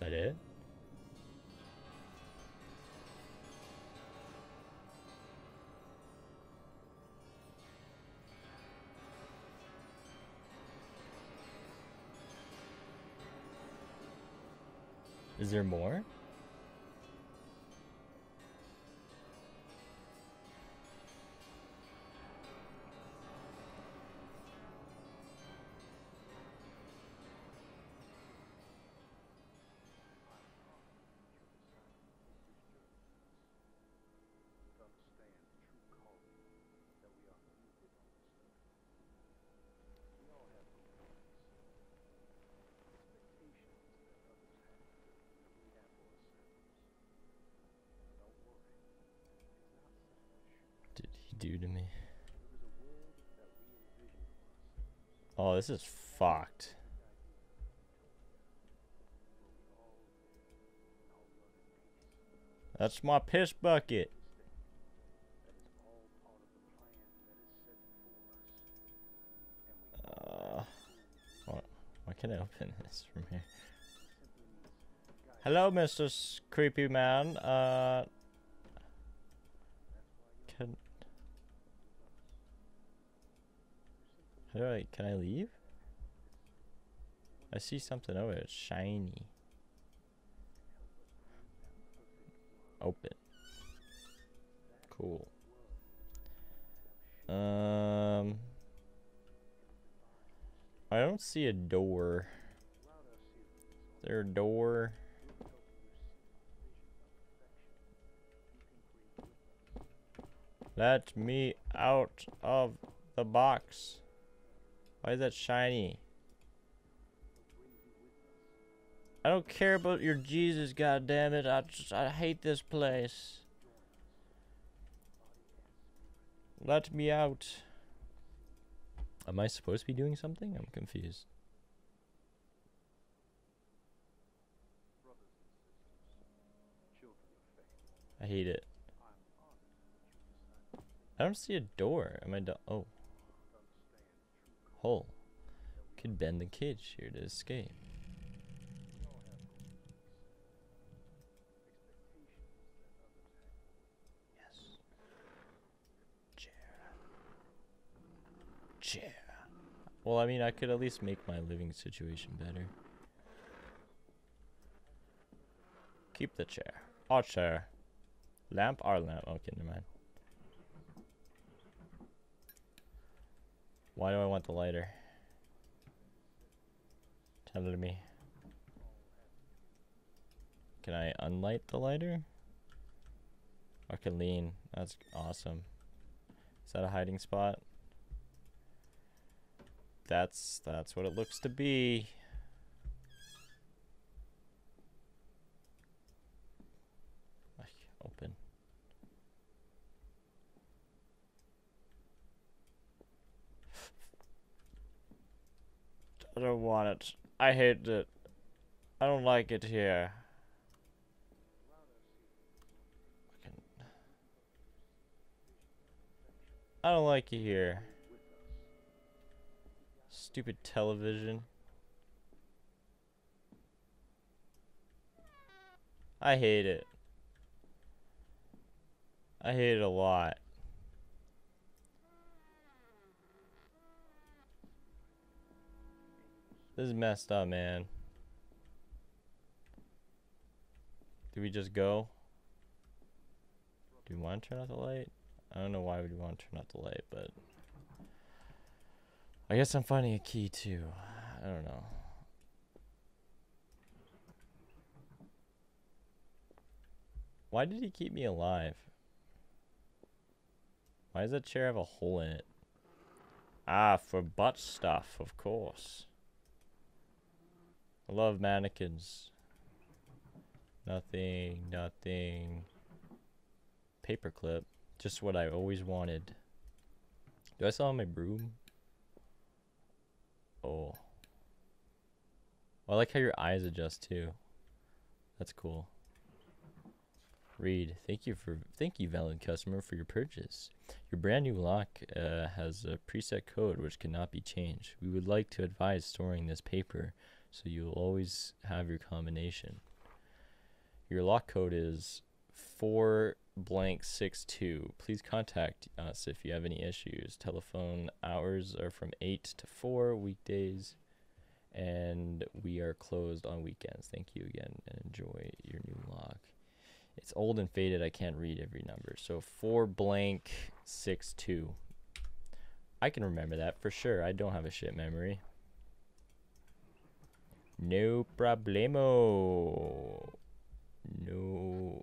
Is that it? Is there more? Do to me? Oh, this is fucked. That's my piss bucket. Uh, what, why can't I open this from here? Hello, Mr. Creepy Man. Uh, can I can I leave? I see something over. It's shiny. Open. Cool. Um I don't see a door. Is there a door? Let me out of the box. Why is that shiny? I don't care about your Jesus, God damn it! I just I hate this place. Let me out. Am I supposed to be doing something? I'm confused. I hate it. I don't see a door. Am I do- Oh. Hole. Could bend the cage here to escape. Yes. Chair. Chair. Well, I mean, I could at least make my living situation better. Keep the chair. Our chair. Lamp, our lamp. Okay, never mind. Why do I want the lighter? Tell it to me. Can I unlight the lighter? I can lean. That's awesome. Is that a hiding spot? That's that's what it looks to be. Like, Open. I don't want it. I hate it. I don't like it here. I don't like it here. Stupid television. I hate it. I hate it a lot. This is messed up, man. Do we just go? Do we want to turn off the light? I don't know why we'd want to turn off the light, but I guess I'm finding a key too. I don't know. Why did he keep me alive? Why does that chair have a hole in it? Ah, for butt stuff, of course. I love mannequins. Nothing, nothing. Paperclip. Just what I always wanted. Do I still have my broom? Oh. I like how your eyes adjust too. That's cool. Read. Thank you for thank you, valid customer, for your purchase. Your brand new lock uh, has a preset code which cannot be changed. We would like to advise storing this paper so you'll always have your combination. Your lock code is four blank six two. Please contact us if you have any issues. Telephone hours are from eight to four weekdays, and we are closed on weekends. Thank you again, and enjoy your new lock. It's old and faded. I can't read every number. So four blank six two. I can remember that for sure. I don't have a shit memory. No problemo. No.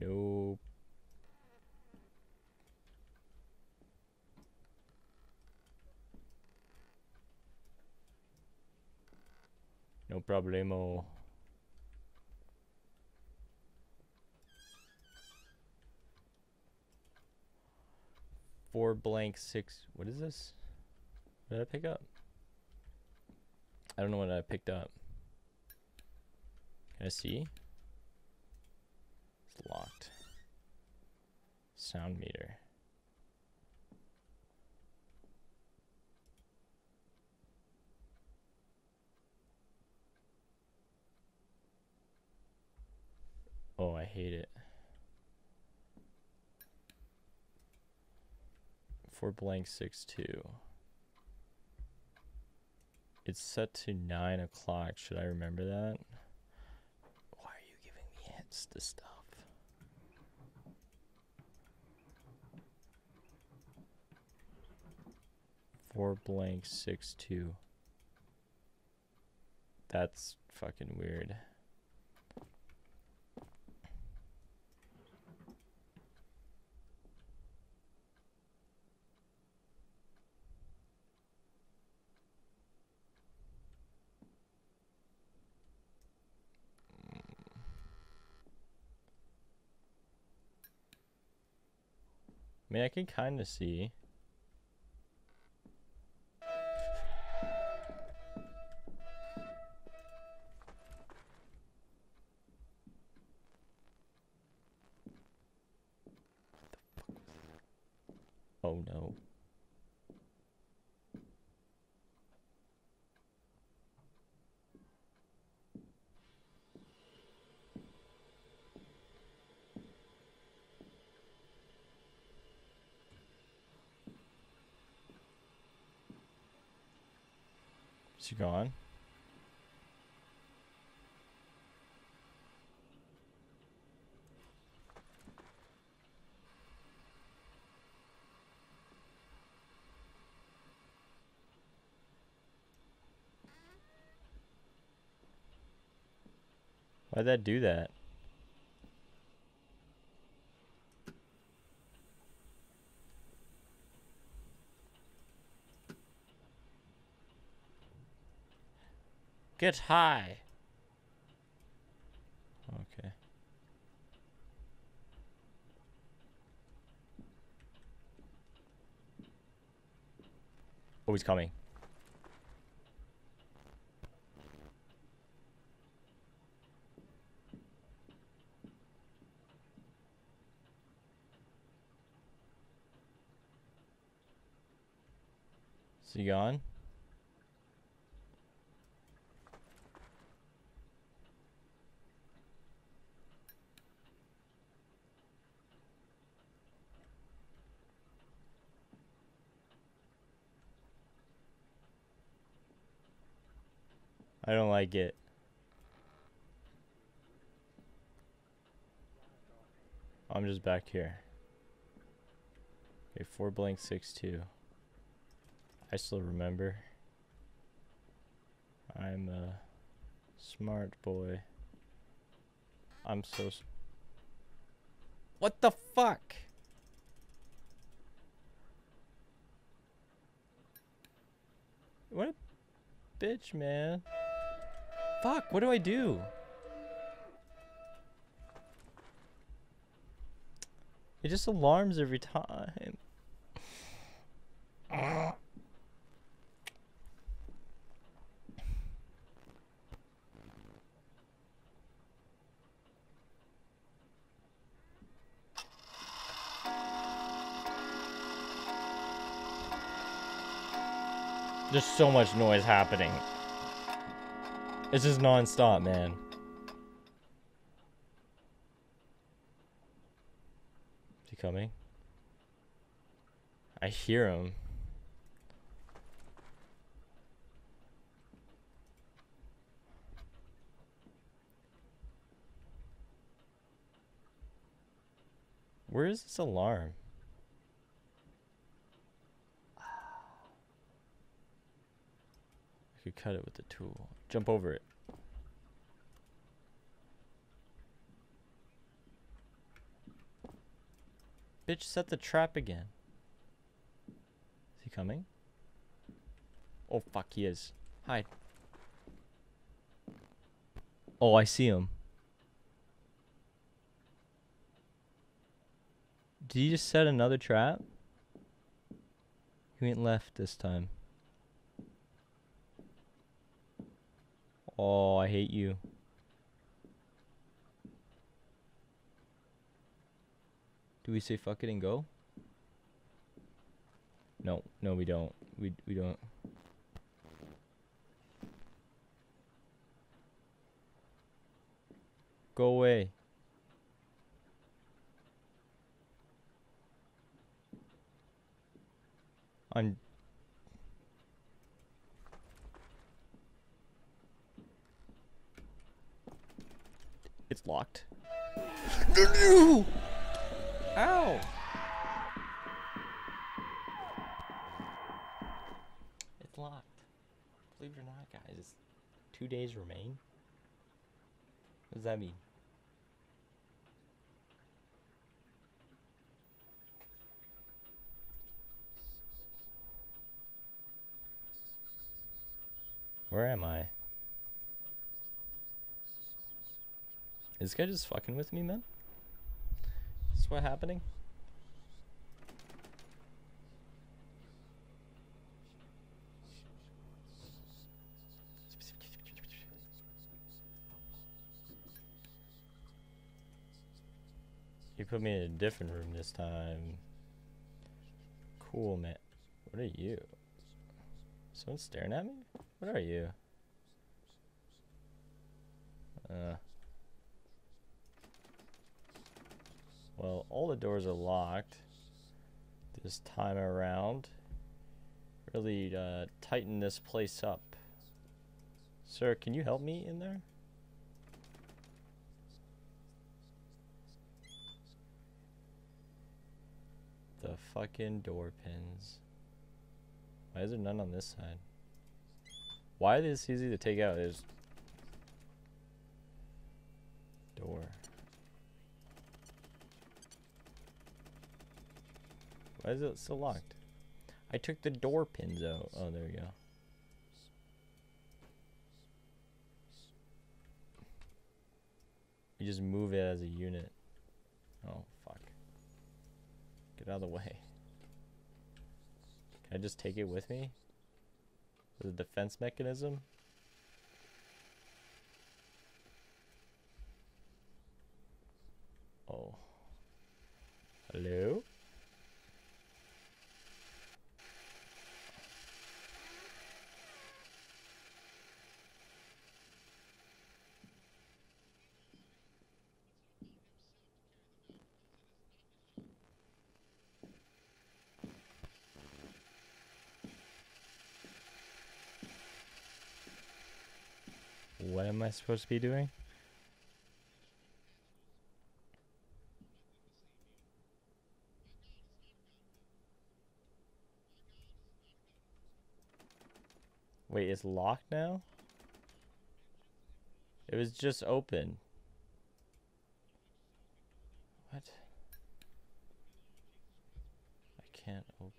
No. No problemo. Four blank six. What is this? What did I pick up? I don't know what I picked up. Can I see? It's locked. Sound meter. Oh, I hate it. Four blank six two. It's set to nine o'clock. Should I remember that? Why are you giving me hints to stuff? Four blank six two. That's fucking weird. Mean, I can kind of see. Oh no. He gone? Why'd that do that? Get high. Okay. Oh, coming. Is he gone? I don't like it. I'm just back here. Okay, four blank six two. I still remember. I'm a smart boy. I'm so. What the fuck? What a bitch, man. Fuck, what do I do? It just alarms every time. There's so much noise happening. It's just non-stop, man. Is he coming? I hear him. Where is this alarm? Could cut it with the tool. Jump over it. Bitch, set the trap again. Is he coming? Oh, fuck, he is. Hide. Oh, I see him. Did you just set another trap? He went left this time. Oh, I hate you. Do we say fuck it and go? No, no we don't. We we don't. Go away. I'm It's locked. No! Ow! It's locked. Believe it or not, guys, it's two days remain. What does that mean? Where am I? This guy just fucking with me, man? Is what happening? You put me in a different room this time. Cool, man. What are you? Someone staring at me? What are you? Uh. Well, all the doors are locked this time around. Really uh, tighten this place up. Sir, can you help me in there? The fucking door pins. Why is there none on this side? Why is this easy to take out? There's door. Why is it still locked? I took the door pins out. Oh, there we go. You just move it as a unit. Oh, fuck. Get out of the way. Can I just take it with me? A defense mechanism? Oh. Hello? What am I supposed to be doing? Wait, it's locked now? It was just open. What? I can't open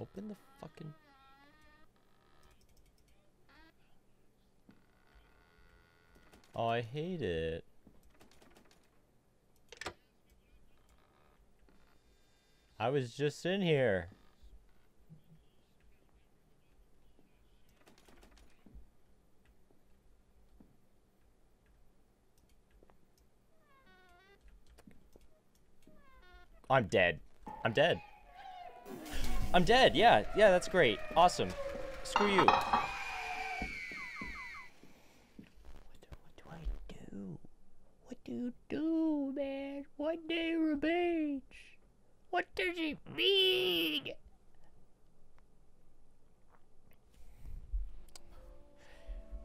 Open the fucking... Oh, I hate it. I was just in here. I'm dead. I'm dead. I'm dead. Yeah, yeah, that's great. Awesome. Screw you. What do, what do I do? What do you do, man? What day remains? What does it mean?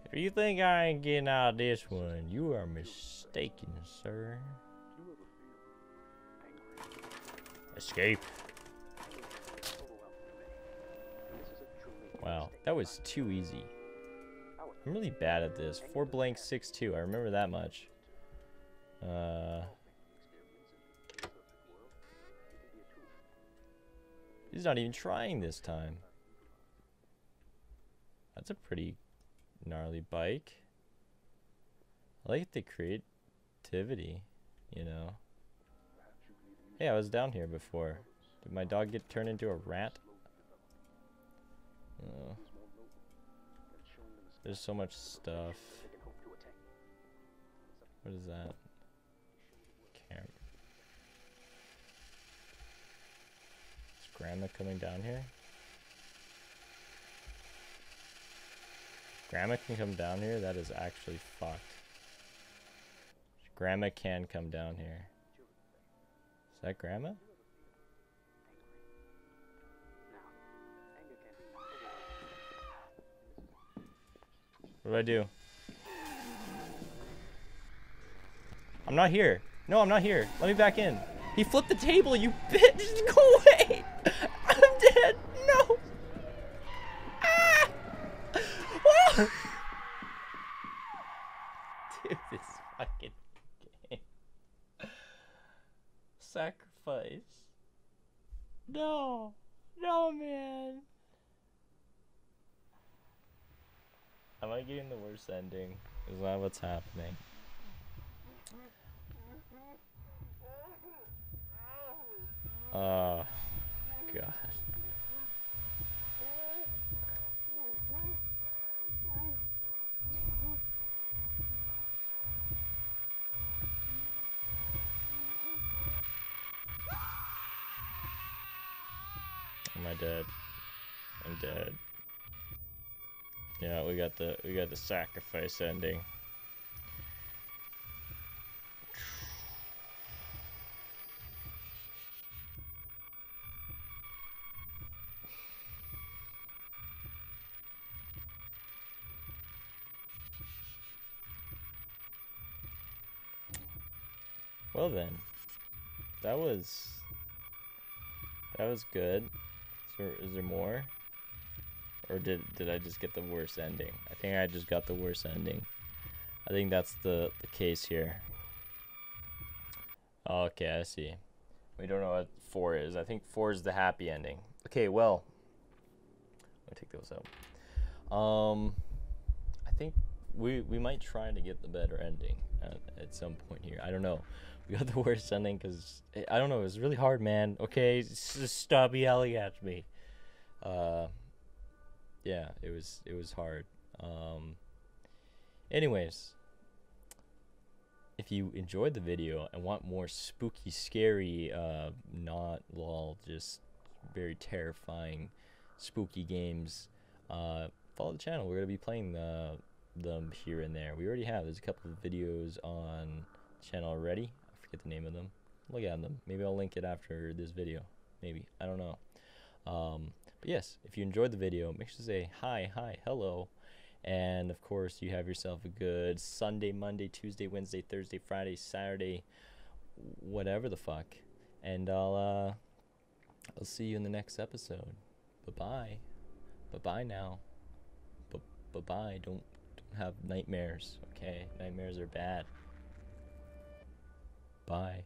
If you think I ain't getting out of this one, you are mistaken, sir. Escape. Wow, that was too easy. I'm really bad at this. Four blank six two. I remember that much. Uh, he's not even trying this time. That's a pretty gnarly bike. I like the creativity, you know. Hey, I was down here before. Did my dog get turned into a rat? There's so much stuff. What is that? Camp. Is grandma coming down here? Grandma can come down here? That is actually fucked. Grandma can come down here. Is that grandma? What do I do? I'm not here. No, I'm not here. Let me back in. He flipped the table, you bitch! Go away! I'm dead! No! Ah! Dude, this fucking game. Sacrifice. No. No, man. Am I getting the worst ending? Is that what's happening? Oh, God. Am I dead? I'm dead. Yeah, we got the we got the sacrifice ending. Well then, that was that was good. Is there, is there more? Or did did I just get the worst ending? I think I just got the worst ending. I think that's the, the case here. Okay, I see. We don't know what four is. I think four is the happy ending. Okay, well, me take those out. Um, I think we we might try to get the better ending at, at some point here. I don't know. We got the worst ending because I don't know. It was really hard, man. Okay, stop yelling at me. Uh yeah, it was it was hard. Um, anyways, if you enjoyed the video and want more spooky, scary, uh, not lol, just very terrifying, spooky games, uh, follow the channel. We're gonna be playing the them here and there. We already have. There's a couple of videos on channel already. I forget the name of them. Look at them. Maybe I'll link it after this video. Maybe I don't know. Um, but yes, if you enjoyed the video, make sure to say hi, hi, hello. And of course, you have yourself a good Sunday, Monday, Tuesday, Wednesday, Thursday, Friday, Saturday, whatever the fuck. And I'll uh I'll see you in the next episode. Bye-bye. Bye-bye now. Bye-bye. Don't don't have nightmares, okay? Nightmares are bad. Bye.